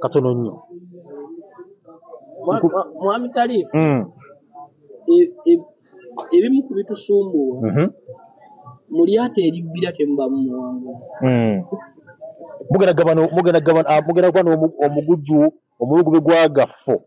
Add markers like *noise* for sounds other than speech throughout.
katono nnyo. Mwa- mwa- mwami taliifu Mm, e- e- ebimu ku bitusumbuwa mhm, mu lyato eribbira temuba mumuwanguzi mm. mugenda gabana ah, omugujju omulugube gwa gaffo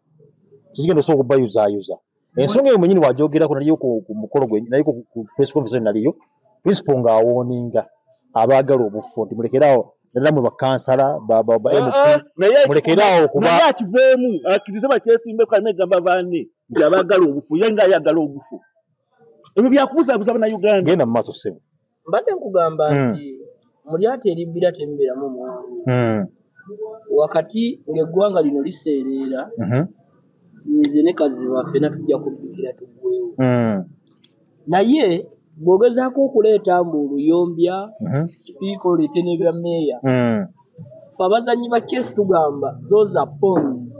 kizigenda osobola okubayuzaayuza. Ensonga eyo mwenyini wajogerako naliyo ku mukolo gwe naliko ku- ku press conference naliyo principal ng'awooninga abaagala obufu nti mulekeraawo naddala mwe bakansala ba- ba- ba MP naye mulekeraawo kuba naye akiveemu akkirize bakyesimbeko alina egamba baane nti abaagala obufu ye nga ayagala obufu. Ebyo byakubuzabuza bannayuganda. Genda mu maaso ssebo. Mbadde nkugamba Mm. nti mu lyato eribbira temubeeramu muwanguzi Mm, wakati ng'eggwanga lino liseereera mhm, nze ne kaziba ffena tujja kuddukira tuggwewo mm, naye bw'ogezaako okuleeta mbu oluyombya mhm, sipiika oleete n'ebya meeya mm. fe abazannyi ba chess tugamba those are pawns.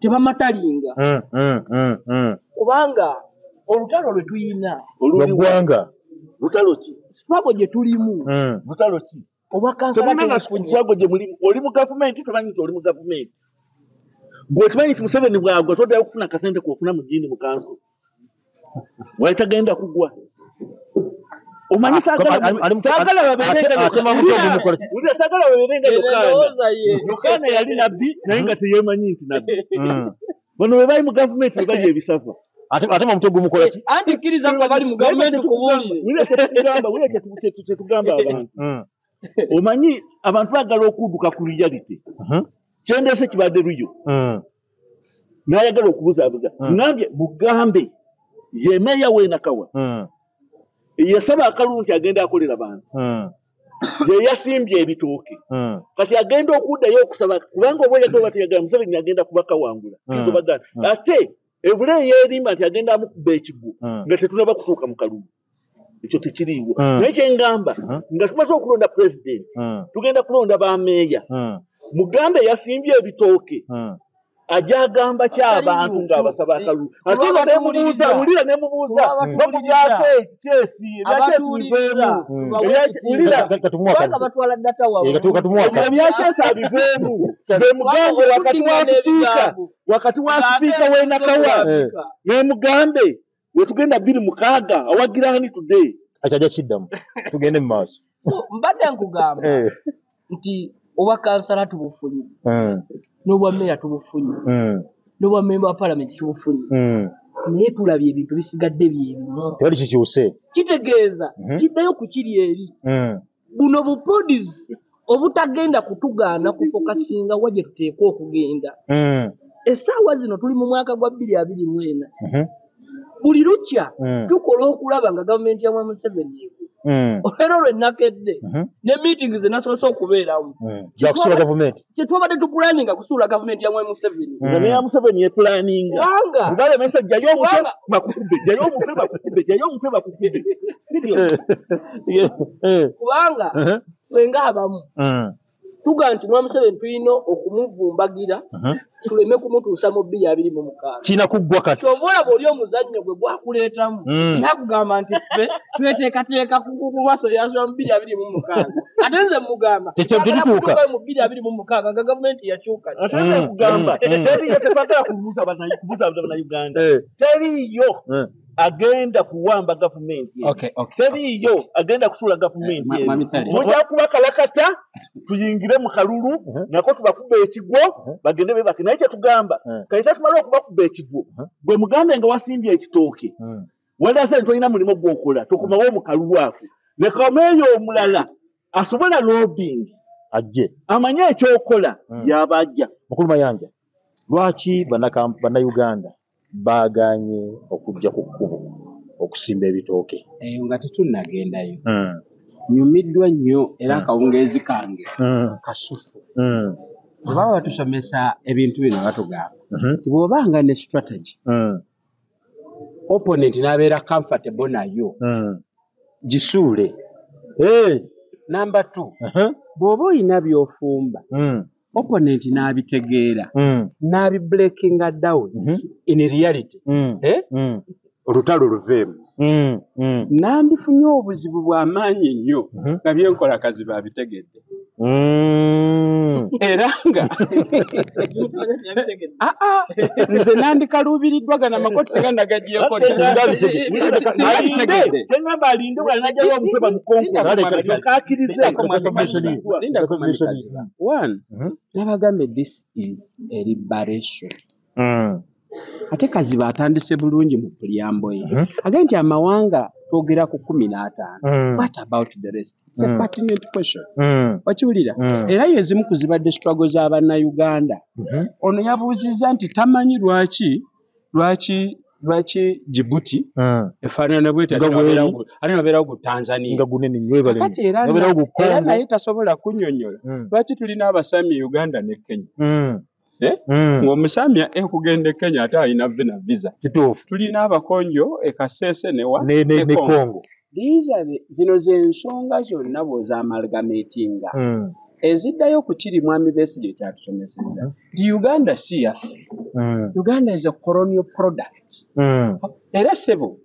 Tebamatalinga. Mm, mm, mm, mm. kubanga olutalo lwe tuyina oluli lwaggwanga lutalo ki? Struggle gye tulimu. Lutalo ki? Obwa kansala tebuna na tebufunye swago gye mulimu oli mu gavumenti tomanyi nti oli mu gavumenti gwe kimanyi nti museveni bwagwa toddayo kufuna akasente kofuna mu jindi mu kanso wali tagenda kugwa omanyi Ah, saagala ali- ali mu- saagala ate- babeerenga ate mamuto ogumu kola- wulira saagala babeerenga yokaana endowooza ye yokaana yali nabbi naye nga teyeemanyi nti nabbi mm. bano bwe bali mu gavumenti bwe bali ebisafa ate ate mamuto gumukola ki anti kkiriza nga bali mu gavumenti kubuulire wulira kyetugamba wulira kyetu- kyetu- kyetugamba abantu Mm, omanyi abantu baagala okudduka ku reality mhm, kyendeese kibadde luyo mm, n'ayagala okubuzaabuza Mm. ŋambye mugambe ye meeya w'enakawa mm, yasaba akalulu nti agenda akolera bantu. Mm, ye yasimbye ebitooke. Mm, kati agenda okuddayo okusaba kubanga oba oyagala oba teyagala museveni agenda kubakawangula Mm. kisobagana ate ebule yeerimba nti agenda amukuba ekigwo nga tetunaba kutuuka mu kalulu ekyo tekiriiwo. Naye kyengamba nga tumaze okulonda pulezidenti tugenda kulonda bameeya mugambe yasimbye ebitooke. Ajja agamba ky'abantu ng'abasaba akalulu ate nga nemubuuza wulira nemubuuza. Olwaba no ku tuwuliriza. byase kyesi ebyakyesi abatuwuliriza biveemu. Mm. tubawe Ebya- ekitiibwa. wulira. Ka- katumuwa kubanga kati. batwala data Eh, katu- katumuwa ebyo kati. byakyesi abiveemu. *laughs* Be mugambe wakati wa sipiika wakati wa sipiika w'enakawa Eh. nemugambe wetugenda bbiri mukaaga awagiraani today. Akyajja kiddamu. Tugende mu maaso. Mbadde nkugamba Eh, nti obwa kansala tubufunye mm, n'obwa meeya tubufunye mm, n'obwa memba wa palamenti tubufunye mm. naye tulabye ebintu bisigadde byebimu tewali kikyuse. Kitegeeza Mhm. kiddayo ku kiri eri. Buno bupodizi obutagenda kutugaana kufokasinga wa gye tuteekwa okugenda. Essaawa zino tuli mu mwaka gwa bbiri abiri mu ena. Mhm, buli lukya Mm. tukola okulaba nga gavumenti ya Museveni eko mm, olwero lwenakedde mhm, ne meetings ze nasobose okubeeramu. Gavumenti. kyetwabadde tupulaninga kusuula gavumenti ya Museveni. Mm. nga neya museveni yepulaninga kubanga balemesa jjayo omutwe bakukube jjayo omutwe bakukube jjayo omutwe bakukube Eh, kubanga mhm, fenga abamu mm, tuga nti mwa Museveni tulina okumuvumbagira mhm. tuleme kumutuusa mu bbiri abiri mu mukaaga kirina kuggwa kati. Kyova olaba oli omuzannyo gwe gwakuleetamu Mm. yakugamba nti ffe tweteekateeka kulwasolyasula mu bbiri abiri mu mukaaga ate nze mugamba kutuukayo mu bbiri abiri mu mukaaga nga gavumenti yakyuka. Kugamba mm, mm. teriyo tetwagala kubuuza bannayuganda. Eh, teriyo. Agenda kuwamba gavumenti. Okay, okay. teriyo agenda kusuula gavumenti Tali. tujja kuba kalakata tuyingire mu kalulu Mhm. nako tubakuba ekigwo bagende bebake naye kyetugamba Mhm. kalita tumale okubakuba ekigwo gwe mugambe nga wasimbye ekitooke Mm. walaze tolina mulimu gwokola tokomawo mu kalulu ako lekameeyo omulala asobola lobing ajje amanye ekyokola Mm. yaba ajja mukulu mayanja lwaki bannayuganda baaganye okujja ku kkubo okusimba ebitooke. Eyo nga tetunnagendayo. Mm, nyumiddwa nnyo era Mm. akawungeezi kange mm, kasufu. Bwe baba batusomesa ebintu bino batugamba nti bw'obanga ne strategy opponent n'abeera comfortable nayo gisuule. Number two aha, bw'oba olina by'ofumba opponent n'abitegeera. Mm, n'abibreakinga down mhm, in reality. Mm, eh? mm, olutalo luveemu nandifunye obuzibu bw'amaanyi nnyo Mhm. nga byenkola kazi babitegedde. Mm. Era nga Ah, ah, nze nandikaluubiriddwa gano amakooti segandagagyeko alinde bwalinajayo omutwe Mhm. nabagambe this is a liberation Mm. Ate kaziba atandise bulungi mu pulyambo ye Mhm. agambye nti amawanga twogera ku kumi n'ataano Mm. what about the rest It's a Mm. pertinent question Mm. okiwulira Mm. era yezimu ku zibadde struggle z'abannayuganda Mhm. ono yabuuzizza nti tamanyi lwaki lwaki lwaki jibuti Mm. efaanana bweti Nga bw'eri. ate nabeerawo gu tanzania nga gunene nnyo ebale kati era naye tasobola kunnyonnyola Mm. lwaki tulina abasami uganda ne kenya Eh? Mm. ng'omusami ekugenda e kenya ate alina vina visa. Kituufu. Tulina abakonjo e kasese newa ne ne ne Congo. Zino ze nsonga zonna bw'ozaamalgamatinga Mm. eziddayo ku kiri mwami besigye kyatusomeseza nti uganda si yaffe. Uganda is a colonial product. Era sebo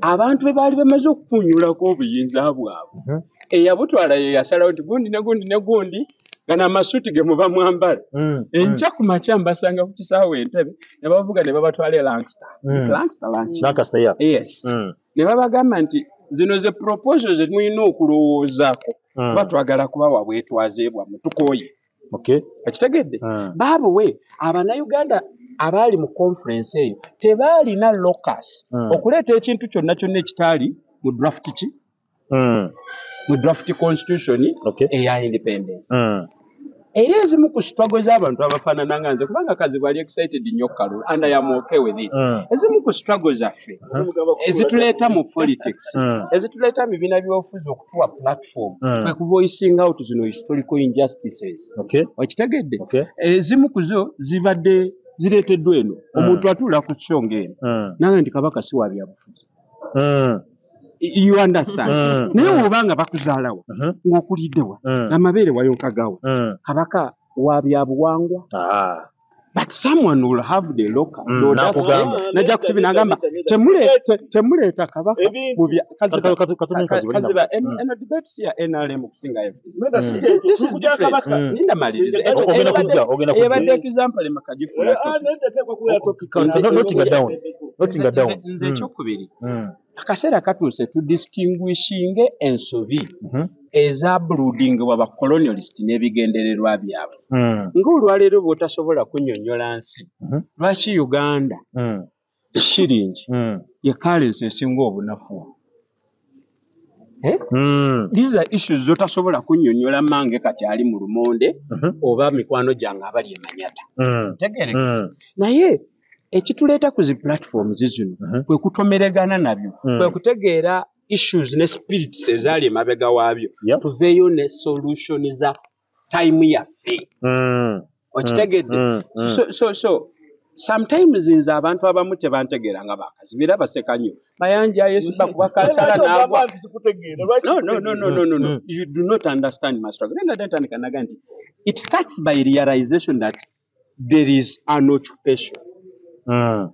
abantu be baali bamaze okukunyulako obuyinza bwabwe. Eyabutwala ye yasalawo nti gundi ne gundi ne gundi gano amasuuti ge muba mwambala Mm. enkya ku makya mbasanga ku kisaawe entebe ne bavuga ne babatwala e Lancaster. Mm. Lancaster lunch. Yes Mm. ne babagamba nti zino ze proposal ze mulina okulowoozaako Mm. kuba twagala kubawa bwetwaze bwammwe tukooye okitegedde Mm. baabuwe abannayuganda abaali mu conference eyo tebaalina locus Mm. okuleeta ekintu kyonna kyonna ekitaali mu draft ki Mm. mu draft constitution eya independence Mm. Era ezimu ku struggle z'abantu abafaanana nga nze kubanga kazi bali excited nnyo kalulu and I am okay with it. Mm. ezimu ku struggle zaffe ezituleeta mu politics Mm. ezituleeta mu bibiina by'obufuzi okutuwa platform Mm. kwe kuvoicing out zino historical injustices. Okitegedde? Ezimu ku zo zibadde zireeteddwa eno. Omuntu atuula ku nsonga eno. Nange nti kabaka si wa byabufuzi you understand Mm. naye woba nga bakuzaalawa Mhm. ng'okuliddewa Mm. amabeere wayonkagawa Mm. kabaka wa byabuwangwa Ah. But someone will have the local Mm, the audacity. nakugamba. najja ku tv nagamba Nedda, nedda, "Temule- te- temuleeta kabaka Ebintu. mu bya Kaziba- Katu- katu- katu- Ka- Kaziba, kaziba Linda. en- Mm. eno debate si ya nrm kusinga FDC. Nedda, si ekyo. This is Tukujja different. kabaka. Mm. Linda maliriza. Ogenda Eyo- kujja, eyabadde- ogenda kujja. eyabadde example makagifuna Ah, nedda teekwa kubeera topic. Nze- no- noting it down. Noting it down. nze Mm. ekyokubiri Mm. akaseera katuuse tudistinguishinge ensobi Mhm. ezabuludingibwa bacolonialist n'ebigendererwa byabwe Mm. ng'olwaleero bw'otasobola kunnyonnyola nsi Mhm. lwaki uganda Mm. shiringi ye kalensi esinga obunafuwa Eh? These are issues zotasobola kunnyonnyola mange kati ali mu lumonde oba mikwano gyange abali emanyata tegerekesa Mm. naye ekituleeta ku zi platforms zino kwe kutomeregana nabyo kwe kutegeera issues ne spirits ezaali emabega waabyo Yep. tuveeyo ne solution za time yaffe Mm. okitegedde Mm. Mm. so, so, so sometimes nze abantu abamu tebantegeera nga bakazibira baseka nnyo bayanja yesu bakuba kansala n'agwa nti no, no, no, no, no, no, no. You do not understand my struggle. Then I don't understand. It starts by realization that there is an occupation. Mm.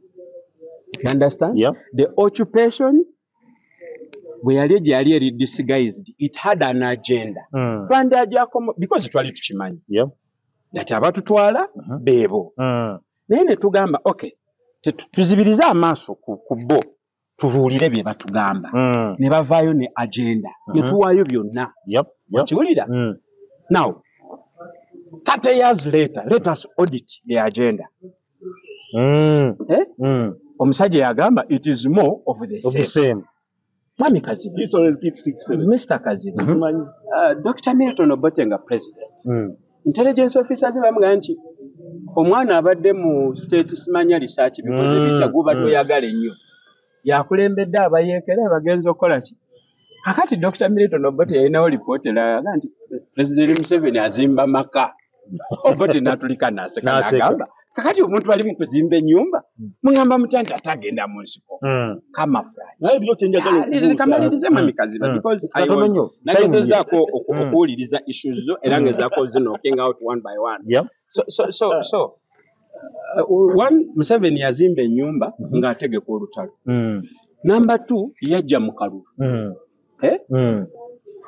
You understand? Yeah. The occupation, bwe yali gye yali eri disguised, it had an agenda. Mm. Twandyagyako because twali tukimanyi Yeah. nti abatutwala Mhm. beebo. Mm. Naye ne tugamba okay, tuzibirize amaaso ku, ku bo tubuulire bye batugamba. Mm. Ne bavaayo ne agenda. Ne Mhm. tuwaayo byonna. Yep. Yep. Okiwulira? Mm. Now, 30 years later, let us audit the agenda. Mm. Eh? Mm. Omusajja yagamba it is more of the Of the same. Mwami Kaziba. Mr. Kaziba, Dr. Milton Obote nga president, Mm. intelligence officers bamugamba nti omwana abadde mu state simanya research bikoze Mm, bitya guba mm. toyagala ennyo yakulembedde abayeekera bagenza okukola ki kakati dr milton obote yalinawo lipoota eraga nti president museveni azimba maka *laughs* obote natulika Naseka. nagamba kakati omuntu ali mu kuzimba ennyumba mugamba mutya nti ate agenda mu nsiko. Kamafrage Naye byo kye njagala okubuuza. kamalirize mwami kaziba because I Katono was- nnyo. nagezezaako oku- okuwuliriza issues zo era ngezaako zinooking out one by one. So, so, so, so uh, one museveni yazimba ennyumba ng'ategeka olutalo. Number two yajja mu kalulu. Eh?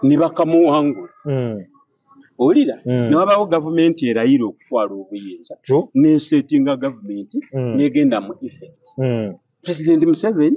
Ne bakamuwangula Owulira Mm. ne wabawo gavumenti erayira okutwala obuyinza nesetinga gavumenti Mm. negenda mu effect Mm. president museveni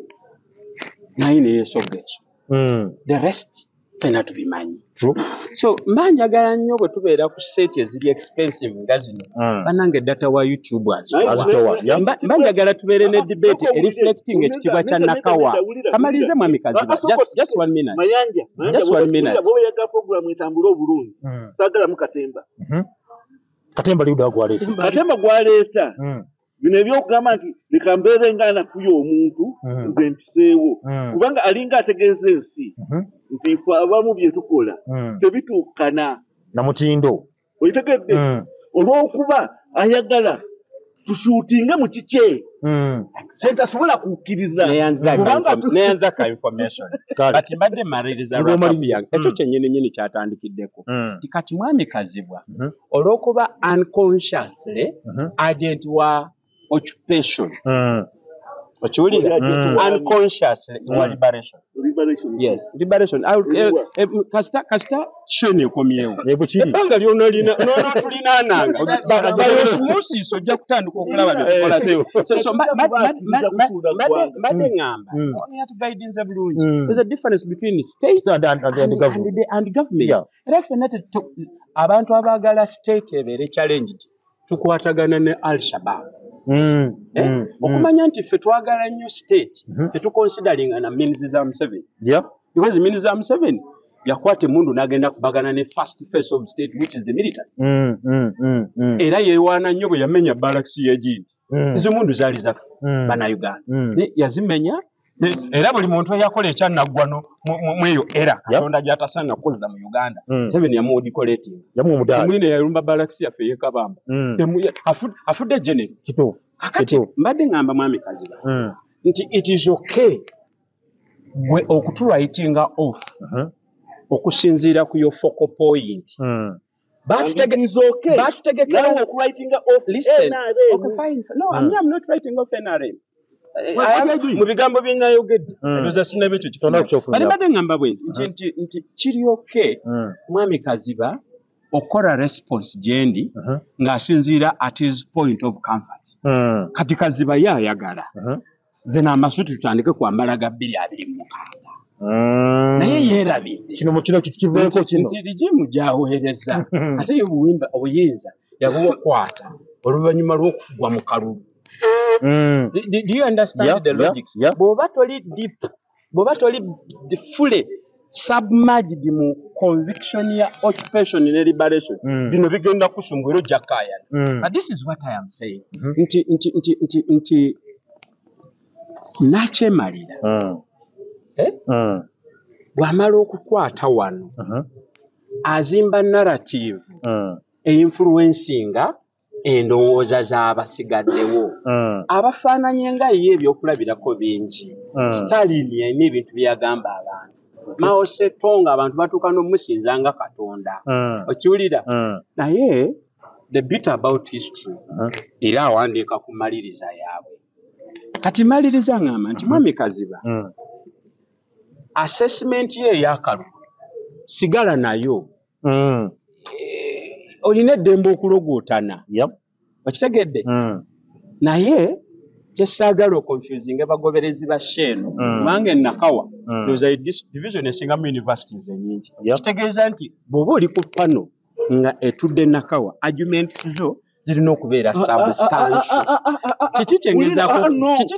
naye neyesoga enso Mm. the rest fena tubimanyi. True. so mba njagala nnyo bwe tubeera ku state eziri expensive nga zino Mm. bannange data wa youtube azitowa. Azitowa, yeah. Mba- mba njagala tubeere ne debate ereflecting ekitiibwa kya nakawa. kamalirize mwami kaziba. Just- just one minute. Mayanja Just one minute. bobeyaga programu etambule obulungi saagalamu katemba. Katemba liuda gwaleeta katemba gwaleeta Mm. Bino ebyokugamba nti leka mbeere nga nakuya omuntu Mm. nze mpiseewo Mm. kubanga alinga ategeeza ensi Mhm. nti ife abamu bye tukola tebituukana namutindo okitegedde olw'okuba ayagala tushuutinge mu kike sentasobola kukkiriza neyanza kubanga tu- neyanza ka information *laughs* kati mbadde maliriza Nibwo wrap-up omaliriza. yange ekyo Mm. kyennyini nyini kyatandikiddeko Mm. Nti kati mwami kazibwa Mhm. olw'okuba unconsciously agent wa occupation Mm. okiwulira Mm. unconsciously wa Mm. liberation Liberation. yes liberation I will- eh, Uliwa. eh, kasita kasita sheni ekomyewo Eh, bwe kiri ebbanga lyonolina nonatulinaananga *laughs* bayosimosis ojja kutandika okulaba byetukola Eh, So- so mba- mba- mba- mba- mba- mbadde- mbadde Mm. ŋŋamba Mm. ono yatugaidinze bulungi Mm. there's a difference between state And- and- and- and and- government. and the- government Yeah. era ffenna tetu- abantu abaagala state ebeere challenged tukwatagana ne al shabab Mm. Mm. Mm. Okumanya nti ffe twagala nnyo state Mhm. tetuconsideringa na minisi za museveni. Because minisi za museveni yakwata emundu n'agenda kubagana ne first face of state which is the military. Era yeewaana nnyo bwe yamenya balakisi y'egindi ezo mundu zaali zaffe bannayuganda. Yazimenya era buli muntu eyakola ekyannaggwano mu- mu- mu eyo era katonda gyatasaana kukozesa mu uganda Mm. museveni yamuodikoletinga yamuwa omudaali omwine yalumba balakisi yaffe eyekabamba Mm. Afu- afudde genero kituufu kakati mbadde ŋŋamba mwami kaziba Mm. nti it is okay gwe okutulwaitinga off Mhm. okusinziira ku yo focal point batutegekera Nawe okuwritinga off Listen. Okay, fine. No, I'm not writing off NRM. Mu bigambo bye nayogedde ndowooza sinaba ekyo Tonna kukyofuna. bali badde ŋŋamba bwe nti nti- nti nti kiri oke Mm. mwami kaziba okukola response gye ndi Mhm. ng'asinziira at his point of comfort. Kati kaziba ye ayagala ze n'amasuti tutandike kwambala ga bbiri abiri mu mukaaga. Naye yeerabidde. Kino mu kino kiveeko nti kino? nti ligimu gyaweereza *laughs* ate ye obuyinza yabukwata oluvannyuma lw'okufugwa mu kalulu Mm. Do, do you understand Yeah, the yeah, logics? yeah. Bw'oba toli deep, bw'oba toli fully submerged mu conviction ya occupation ne liberation, Mm. bino bigenda kusumba era ojja kaayana. Mm. But this is what I am saying. Mhm. Nti, nti, nti, nti, nti, nakyemalira Mm. eh? Mm. bw'amala okukwata wano Mhm. azimba narrative Mm. einfluencinga endowooza z'abasigaddewo. Mm. abafaananye nga ye ebyokulabirako bingi. Mm. stalin yalina ebintu byeyagamba abantu. Mao setonga abantu batuuka n'omusinza nga katonda. Mm. okiwulira? Naye the bit about history era awandiika ku maliriza yaabwe. Kati maliriza ŋŋamba nti mwami kaziba assessment ye ey'akalulu sigala nayo. Olina eddembe okulogootana. Okitegedde Mm. naye kyesaagala okonfusinga bagoberezi ba sheeno Mm. kubanga enakawa Mm. ndowooza dis- division esingamu universities ennyingi Yep. kitegeeza nti bw'oba oli ku pano nga etudde nakawa arguments zo zirina okubeera substantial. kiki kyengezaako kiki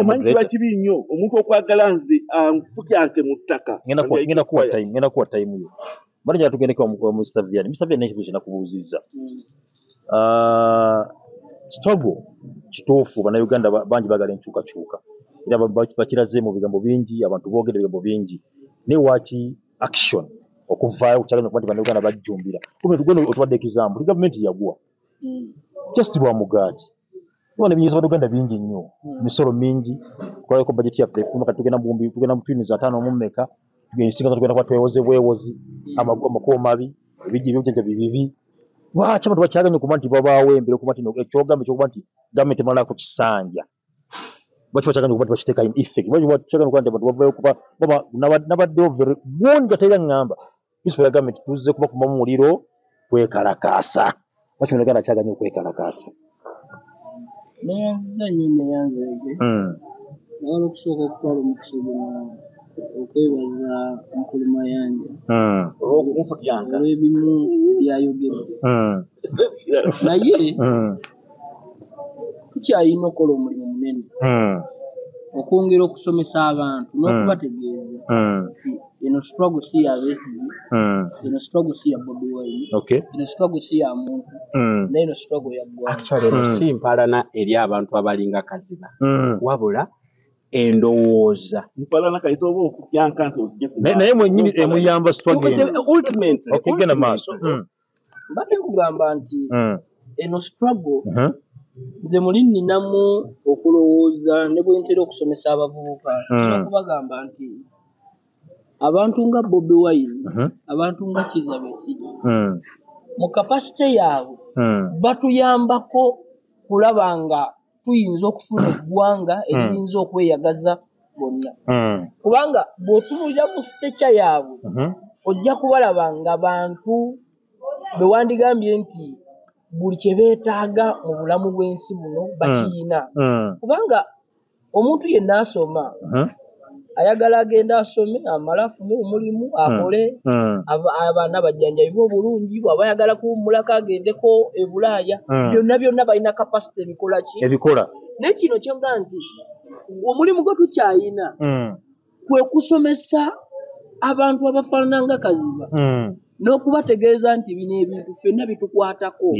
Omanyi, kiba kibi nnyo omuntu okwagala nze anfukyanke mu ttaka ngenda kuwa- time yo? Tugendeko wa Mr. Vianney. Mr. Vianney nekibu kinakubuuzizza Ah, struggle kituufu bannayuganda ba- bangi bagala enkyukakyuka era ba- ba- bakiraze mu bigambo bingi abantu boogera ebigambo bingi naye waki action okuvaayo kukyaganya okuba nti bannayuganda bajjumbira. Kumbe tugenda otubadde example gavumenti yaguwa just bwa mugaati. Tuba nebinyiza bannayuganda bingi nnyo. Misolo mingi kwaliko budget yaffe efuma kati tugenda mu bumbi tugenda mu twini za tano mu mmeka ensinga zo tugenda kuba twewoze bwewozi amagu- amakubo mabi ebijja ebyobujjanjabi bibi lwaki abantu bakyaganye okuba nti babaawo embere okuba nti no- ekyogamba ekyokuba nti gavumenti emalako kisanja? Lwaki bakyaganye okuba nti bakiteeka in effect? Lwaki bakyaganye okuba nti abantu bavayo kuba baba naba- nabaddewo very gundi gatera ngamba principal ya gavumenti tuzze kuba kumamu muliro kwekalakaasa. Lwaki munaganda akyaganye okwekalakaasa. Neyanziza nnyo neyanzeege Mm, nawala okusooka okutwala omukisa guno okwebaza mukulu mayanja mm, olw'okunfutyanka olw'ebimu byayogedde. Mm, naye tukyalina okukola omulimu munene. Okwongera okusomesa abantu n'okubategeeza. Nti eno struggle si ya Besigye mm. eno struggle si ya Bobi Wine. Okay. Eno struggle si ya muntu Mm, naye eno struggle ya ggwanga actually eno Mm. si mpalana eri abantu abalinga kaziba. Mm. wabula endowooza. Mpalana kayita oba okutyanka nti ozije naye naye mwennyini emuyamba struggle ultimately okay genda maaso. ultimately, Mm, mbadde nkugamba nti mm, eno struggle. Mhm, nze muli nninamu okulowooza ne bwe ntera okusomesa abavubuka. Mm. ntera kubagamba nti abantu nga Bobi Wine abantu nga Kizza Besigye mu kapasite yaabwe batuyambako kulaba nga tuyinza okufuna eggwanga eriyinza okweyagaza bonna. Kubanga bw'otunuulira mu siteca yaabwe ojja kubalaba nga bantu be wandigambye nti buli kye beetaaga mu bulamu bw'ensi buno bakiyina. Kubanga omuntu yenna asoma ayagala agende asome amale afune omulimu akole. Mm, aba- abaana bajjanjabibwe obulungi bw'aba ayagala kuwummulako agendeko e bulaaya. Mm. byonna byonna balina kapasite ebikola ki? Ebikola. Naye kino kyoga nti omulimu gwe tukyayina kwe kusomesa abantu abafaanana nga kaziba. N'okubategeeza nti bino ebintu ffenna bitukwatako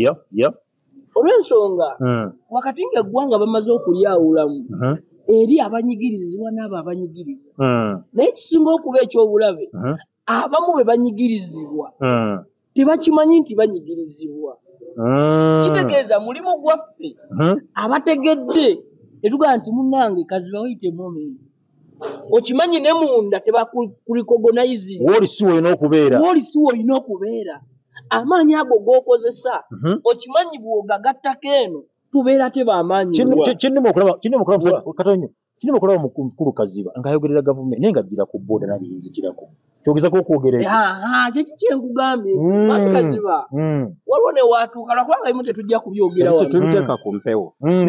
olw'ensonga mm, wakati ng'eggwanga bamaze okulyawulamu mhm, eri abanyigirizibwa n'abo abanyigiriza. Mm, naye kisinga okuba ekyobulabe mhm, abamu be banyigirizibwa mm, tebakimanyi nti banyigirizibwa kitegeeza mulimu gwaffe mhm, abategedde tetugaa nti munnange kaziba wayite moment okimanyi ne munda okubeera. Wooli si woolina okubeera amaanyi ago g'okozesa Mhm. okimanyi bw'ogagattako eno tubeera tebamaanyi Kindimu- Wa. ki- kindimu okulaba mukulu kaziba ng'ayogerera gavumenti naye ng'agira ku booda nabiyinzikirako kyogezako okwogera kyeki kyenkugambye Mm, mami kaziba mm, waliwo newaatuuka lwakulanga bimu tetujja kubyogera tebiteeka ku mpewo. Mm,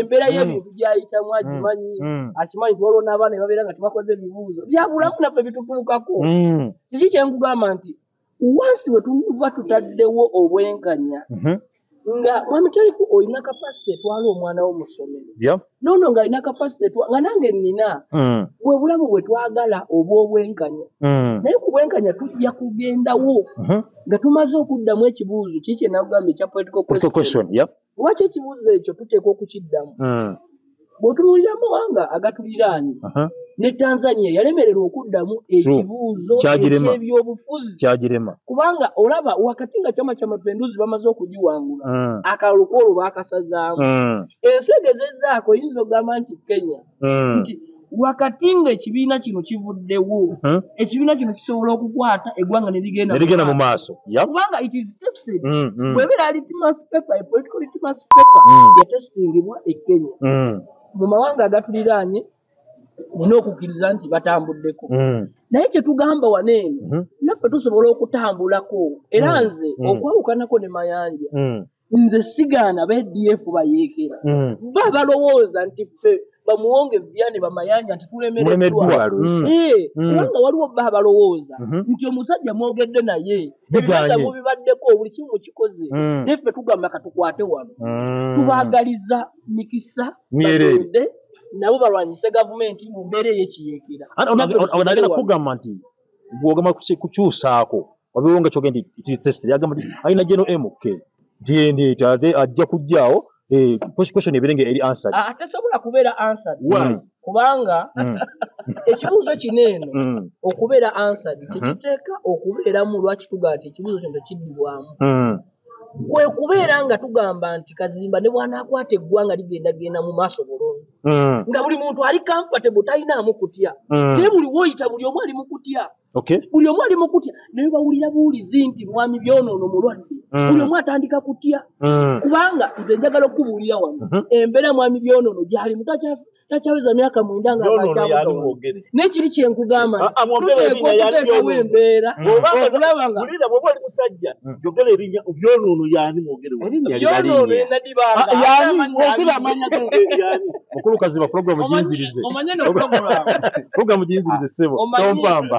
embeera Mm. y'ebintu gyayitamu agimanyi mm, akimanyi nti waliwo n'abaana babeera nga tebakoze ebibuuzo. Byabulamu naffe bitutuukako. Mm, kiki kyenkugamba nti wansi bwe tuva tutaddewo obwenkanya mhm, nga mwami tarifu olina kapasite etwala omwana wo mu ssomero. Noono ng'alina kapasite etwa- nga nange nina mm, bwe bulamu bwe twagala obw'obwenkanya mm, naye ku bwenkanya tujja kugendawo mhm. nga tumaze okuddamu ekibuuzo kiki kye nakugamba ekya political question? Lwaki ekibuuzo ekyo tuteekwa okukiddamu? Mm, bw'otunuulira amawanga agatuliraanye aha, ne tanzania yalemererwa okuddamu ekibuuzo Kyagirema. eky'ebyobufuzi. Kyagirema. Kubanga olaba wakati nga kyama kya mapinduzi bamaze okugiwangula Mm, akalulu koolwo baakasazaamu mm, ensi egezezaako oyinza okugamba nti kenya mm, nti wakati nga ekibiina kino kivuddewo mhm. ekibiina kino kisobola okukwata eggwanga ne ligenda ne ligenda mu maaso. kubanga it is tested. Mm, mm, bwebeera litmus paper a political litmus paper Mm. yatesitingibwa e kenya. Mu mawanga agatuliraanye nina okukkiriza nti batambuddeko. Mm, naye kye tugamba wano eno mhm, naffe tusobola okutambulako. Era Mm. nze okwawukanako ne mayanja nze sigaana ba adf bayeekera. Ba balowooza nti ffe bamuwonge vyane bamayanja nti tulemereddwa. Eh, kubanga waliwo ba balowooza nti omusajja mwogedde naye ebibaza mubibaddeko buli kimu mukikoze Mm. naffe tugamba katukwate wano. Tubaagaliza mikisa bagende nabo balwanyise gavumenti mu mbeera ey'ekiyeekera. Ate ono- Naffe ono- ono tusigale agenda wano. kugamba nti bwogamba kuki- kukyusaako wabeewo nga kyogenda nti yagamba nti alina geno mk nti ndi ate ajja kujjaawo eh, question ebeere nga eri answered. Ah, tesobola kubeera answered. Why? kubanga Mm, *laughs* ekibuuzo kino eno okubeera answered tekiteeka okubeeramu lwaki tugamba nti ekibuuzo kino tekiddibwamu? Kwe kubeera nga tugamba nti kazimba ne bwanaakwata eggwanga ligendagenda mu maaso bulungi. Nga buli muntu ali comfortable talinaamu kutya Mm. naye buli woyita buli omu ali mu kutya. Buli omu ali mu kutya naye bawulira buwulizi nti mwami byonoono mulwadde Mm. buli omu atandika kutya Mm. kubanga nze njagala okubuulira wano Mhm. embeera mwami byonoono gyalimu takyas- takyaweza myaka mwenda nga Byonoono akyabuga yani wano. mwogere. n'ekiri kyenkugamba Ah, ah, mwogere tuteekwa erinnya yani okuteekawo byonoono. embeera Bw'obanga okulaba nga Wulira bw'oba oli musajja Mm. jogera erinnya byonoono yani mwogere wano. erinnya liba byonoono linnya enadibanga Ah, yani mwogere amanya ge yani. *laughs* Mukulu kaziba programu ginzirize. omanye no program Programu ginzirize ssebo. Omanyi- Tompamba.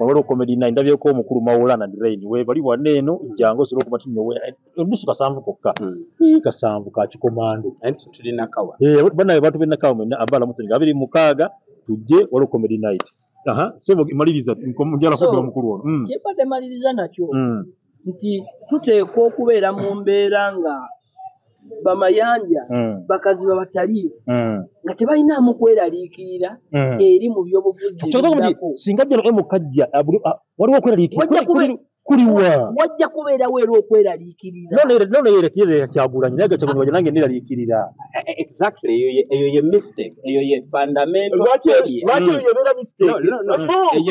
wano obundo tulinawo comedy waneeno kwa Abdallah Motel nga abiri mukaaga liberation day y'abantu liberation bajja ku abiri mutaano bajja ku abiri mukaaga waliwo comedy night ndabyeko omukulu Maulana and Rain we bali waneeno jangu osobola okuba tinyo we olusu kasanvu kokka Ii, kasanvu ka kikomando anti tulina kawa Eh, bantu benakawo mwena Abdallah Motel nga abiri mukaaga tujje waliwo comedy night. Aha sebo maliriza njala So- kuddira mukulu ono. Mm, kyebadde maliriza nakyo mm, nti tuteekwa okubeera mu mbeera nga bamayanja mm, bakaziba bataliivu mm. nga tebalinaamu kweraliikirira Mm. eri mu byobufuzi singa jjano emukajja abuli- a- waliwo okweraliikirira Wajja kuliwa. Wajja kubeerawo era okweraliikirira. Nono yerekirira kyagulanyi naye gakyagulanyi bajja nange neraliikirira Eh, exactly eyo ye- mistake eyo ye fundamental failure. *laughs* Eh,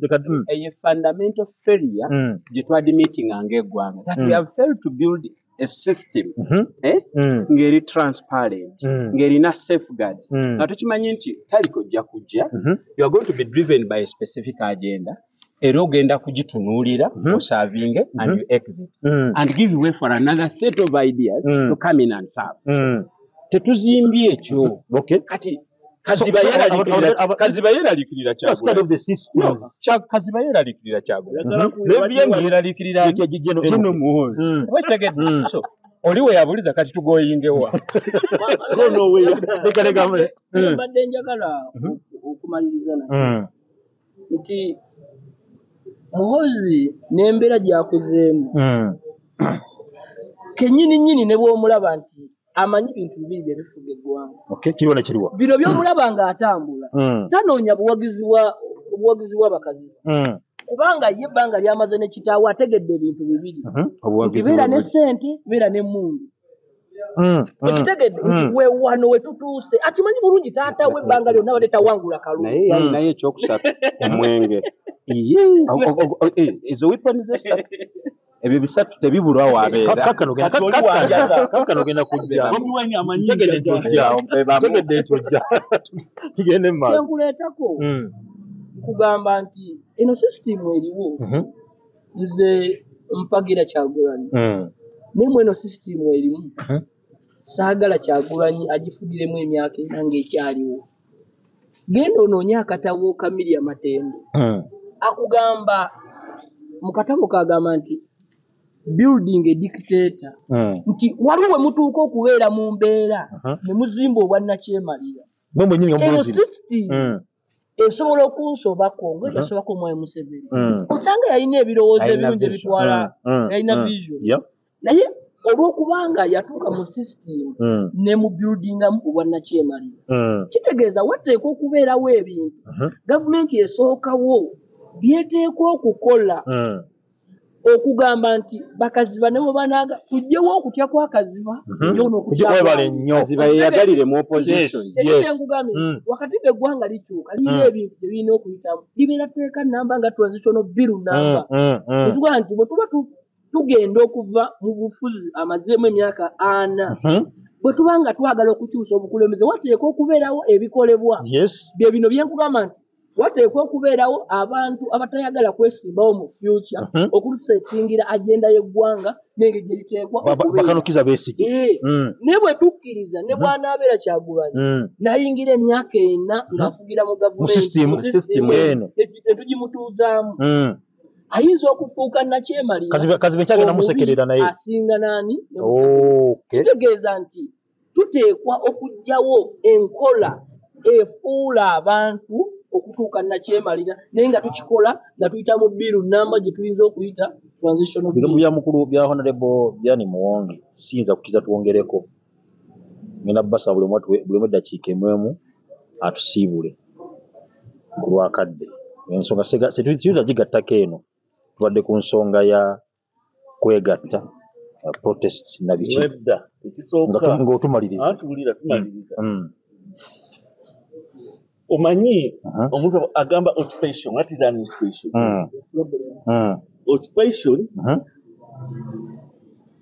leka mm, eyo fundamental failure mm, gye twadimeetinga ng'eggwanga that we Mm. have failed to build a system mhm, eh? mm, ng'eri transparent Mm. ng'erina safeguards. Mm. nga tukimanyi nti talikojja kujja mhm, you are going to be driven by a specific agenda era ogenda kugitunuulira Mhm. osavinge and you exit. And give way for another set of ideas to come in and serve. Tetuzimbye ekyo. Kati kaziba aba- kaziba That's kind kyagula of the kaziba kuwulira bebyenga baki- yeraliikirira Gye- gye- gye- gino muhozi Mm. wekitegedde Mm. so oli we yabuliza kati tugoyingewa? No, no, we- leka mm, mbadde njagala okumaliriza nakyo mm, nti muhozi n'embeera gy'akuzeemu. Mm, kennyini nnyini ne bw'omulaba nti amanyi bintu bibiri bye bifuga eggwanga. Kiriwo ne kiriwa. bino by'omulaba ng'atambula. Mm, tanoonya buwagizi bwa buwagizi bw'abakazi mm, kubanga ye ebbanga lyamaze ne kitaawe ategedde ebintu bibiri. Mhm, nti beera ne ssente beera n'emmundu mm, mm, nti mm. we wano we tutuuse akimanyi bulungi taata we ebbanga lyonna badde tawangula kalulu naye yalinayo ekyokusatu *laughs* omwenge eh, ezo weapons esatu ebyo bisatu tebibulwa waabeera Kakkano genda- Kati oli kakkano- wanjaza. kakkano genda kujja. Bobi Wine amanyi Tegedde nti ojja. *laughs* Tugende mu maaso. kyenkuleetako Mm, nkugamba nti eno sisitimu eriwo mhm, nze mpagira kyagulanyi mm, naye mu eno sisitimu erimu mhm. Saagala kyagulanyi agifugiremu emyaka ena ng'ekyaliwo. Genda onoonye akatabo ka miri amatembe Mm, akugamba mu katabo kagamba nti building a dictator. Mm. nti waliwo we mutuuka okubeera mu mbeera ne muzimba obwannakyemalira. Nga eyo system Mm, esobola okunsobako ngaeyasobako omwami museveni osanga yalina ebirowoozo ebirungi ebitwala yalina vision. Naye olw'okubanga yatuuka mu system Mm, ne mu buildingamu obwannakyemalira mm, kitegeeza wateekwa okubeerawo ebintu mhm, gavumenti esookawo byeteekwa okukola mm, okugamba nti bakaziba ne bwe banaaga tujjewo okutya kwakaziba ennyo. kaziba. yeyagalire mu opposition. Yes. ekyenkugambye Mm. wakati bw'eggwanga likyuka lirina Mm. ebintu bye birina okuyitamu. Libeera tteeka namba nga transitional bill namba mm, mm. etugaa nti bwe tuba tu- tugenda okuva mu bufuzi amazeemu emyaka ana Mhm. bwe tuba nga twagala okukyusa obukulembeze wateekwa okubeerawo ebikolebwa bye bino bye nkugamba nti wateekwa okubeerawo abantu abatayagala kwesimbawo mu future Mhm. okutusetingira agenda y'eggwanga n'engeri gye liteekwa. Bakanukiza beesige. Eh, Mm, ne bwe tukkiriza ne bw'anaabeera kyagulanyi mm. nayingira emyaka ena ng'afugira mu gavumenti system- ayinza okufuuka nakyemalira Kazibe kazibe kyagenda musekerera naye. asinga naani kitegeeza nti tuteekwa okuggyawo enkola efuula abantu okutuuka nakyemalira naye nga tukikola nga tuyita mu biru namba gye tuyinza okuyita transitional bigambo bill. bya mukulu bya honorable byani muwonge siyinza kukiza twongereko. Ngenda basaba buli omu atuwe- buli omu eddakiika emwemu atusiibule ku lwakadde. Ensonga siyinza gigattako eno tubadde ku nsonga ya kwegatta protest na biki ng'otumaliriza tumaliriza Mm. omanyi Aha. omuntu agamba occupation what is an occupation Mm. Mm. occupation Mhm.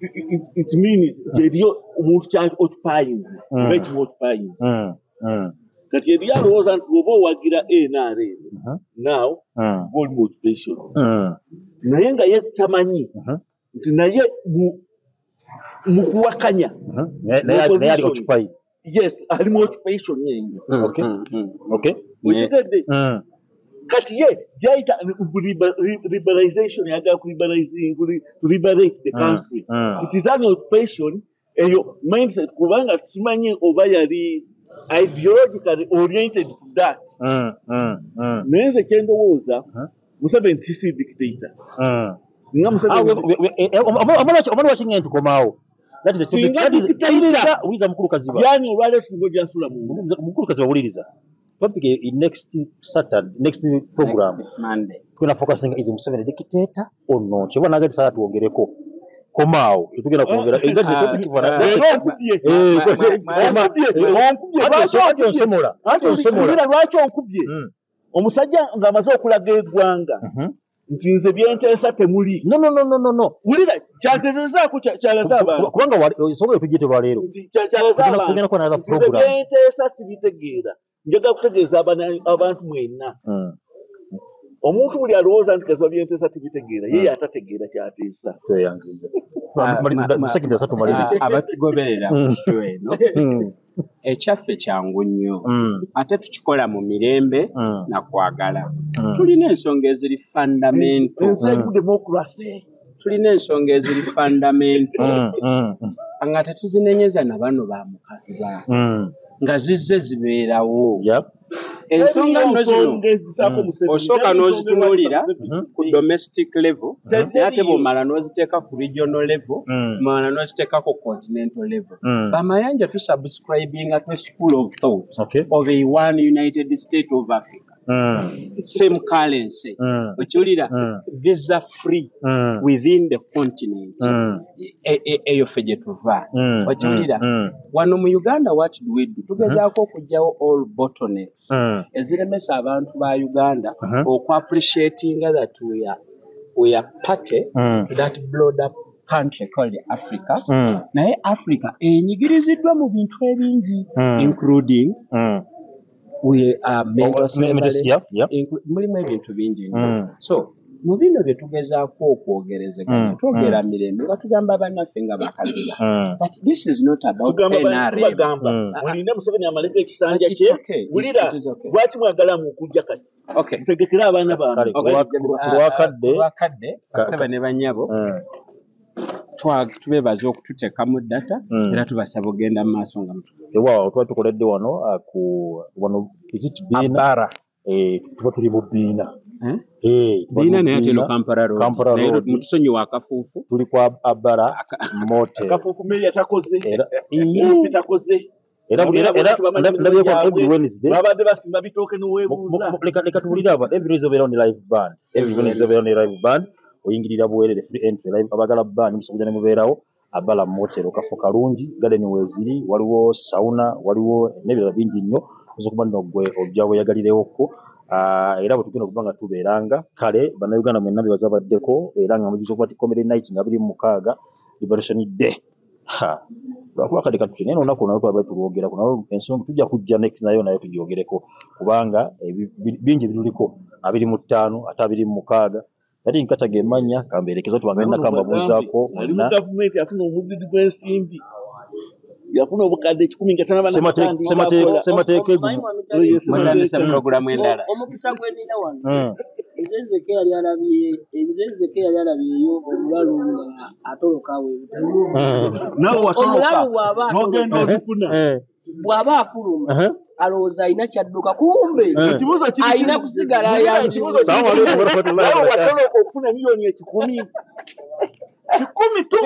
it, it, means eriyo omuntu occupying Mm. oba ekimu occupying Mm. Mm. kati eriyo alowooza nti oba owagira Mhm. now Mm. goli mu occupation Mm. Naye nga ye tamanyi nti naye mu kuwakanya yes ali mu occupation wetegedde Mm. kati ye gyayita liber- li- liberalization yagala ku liberalizing kuli- to liberate the Mm, country mm. it is an occupation eyo mindset kubanga tusimanyi oba yali ideologically oriented to that Mm. Mm. Mm. naye nze kyendowooza. Museveni tisi dictator. Nga museveni we- we- we- omwana waki- omwana wakinge ntukomaawo That is a topic- Singa that is- dictator. wuliriza mukulu kaziba yani olwaleero singa ojansula mu? Mukulu- kaziba wuliriza. Topic next saturday next program. Next Monday. tugenda focusing is museveni dictator or not kyeba nagati saa twongereko komaawo tetugenda kwongera *laughs* that is a topic for- that's a- Leero onkubye Ma- kwe- kwe- ma- kwe- ma- onkubye onkubye Ati lwaki onkubye omusajja ng'amaze okulaga eggwanga Mhm. nti nze byenteesa temuli. No no no no no no. Wulira kyaterezaako kya- kyalaze abantu. kubanga wali- ensonga yo tugiyite lwaleero nze byenteesa sibitegeera. Njagala kutegeeza abantu mwenna. Mm. omuntu buli alowooza nti kaziba byenteesa tibitegeera ye yatategeera kyateesa. Abatugoberera ku show eno. Mm. Ekyaffe kyangu nnyo Mm. ate tukikola mu mirembe Mm. na kwagala Mm. tulina ensonga eziri fundamento tulina ensonga eziri fundamento nga tetuzinenyeza na bano ba mukazi ba Mm. Nga zizze zibeerawo Yep. ensonga nno zino Mm. Osooka n'ozitunuulira Mhm. ku domestic level naye ate bw'omala n'oziteeka ku regional level Mm. omala n'oziteeka ku continental level Mm. bamayanja tusubscribinga to school of thought Okay. of a one united state of africa. Same currency. Okiwulira Mm. visa free within the continent. E- e- eyo ffe gye tuva. Okiwulira wano mu uganda what do we do? Tugezaako okugyawo all bottlenecks eziremesa abantu ba uganda Mhm. okwapreciatinga that we are, we are party to that up country called africa. Naye africa enyigiriziddwa mu bintu ebingi including. We are Oh, yeah. inclu- mulimu ebintu bingi nnyo Mm. so mu bino bye tugezaako okwogerezeganya Mm, twogera mirembe nga tugamba bannaffe nga bakaziba Mm. but this is not about tugamba ba- NRM tubagamba Mm. mulinde museveni amaleko ekisanja It's kye okay. wulira lwaki mwagala mukujja kati okay mutegekere abaana Kale, bange ku lwa- ku lwa- ku lwakadde lwakadde Ka- basaba ne banyabo Mm. Tubeebaza okututeekamu data Mm. era tubasaba ogenda mu maaso nga ewaawo tuba tukoledde wano ah, ku wano kiki kibiina abara Eh, tuba tuli mu biina. Eh? Eh, biina naye ate biina. no kampala road. Kampala naye Road. mutusonyiwa akafuufu. Tuli kwa abara mote kafuufu meya takoze era Empi takoze era era era ndabyeko every wednesday. babadde basimba bitooke Mu- mu- noweebuuza mu- leka leka tuwulire aba every wednesday obeerawo ne live band. Every wednesday obeerawo ne live band oyingirira buweerere free entry live abagala band musobola ne mubeerawo abala motero kafo kalungi garden weeziri waliwo sauna waliwo n'ebirala bingi nnyo oyinza okuba nno gwe ojja weeyagalirewoko Ah, era bwe tugenda okuba nga tubeeranga kale bannayuganda mwenna bebaza baddeko era nga mugiza okuba ti comedy night nga biri mu mukaaga liberation day. Lwakuba kale katuti naye olunaku nalwo twaba tulwogerako nayo ensonga tujja kujja next nayo nayo tugyogereko kubanga bingi biruliko abiri mu ttaano ate abiri mu mukaaga yali nkataga emanya kambeerekeza tubanga nina kamba buuzaako ali mu mwenna gavumenti afuna omudidi gw'ensimbi yafuna obukadde ekikumi nga tanaba Semate- semate- semateeka egumu mwetandisa puroguramu endala. omukisa gwendina wano. Mm, nze nzeke yali alabye nze nzeke yali alabyeyo omulalu nga atoloka mm. naawe watoloka? Omulalu bw'aba n'ogenda atoloka. Eh, bw'aba afuluma alowooza alina kyadduka kumbe Eh. Alina kusigala watono okufuna miliyoni ekikumi kikumi tu